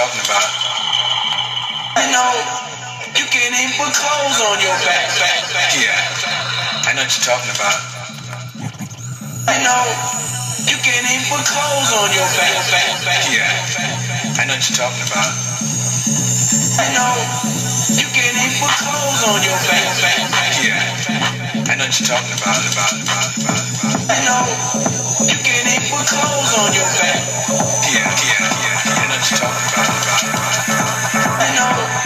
Talking about. I know you can't even put clothes on your back, back, back. Yeah, I know what you're talking about. I know you can't even put clothes on your back, back, back. Yeah, I know what you're talking about. I know you can't even put clothes on your back, back, back. Yeah, I know what you're talking about, about, about, about, about. I know you can't even put clothes on your back. I know.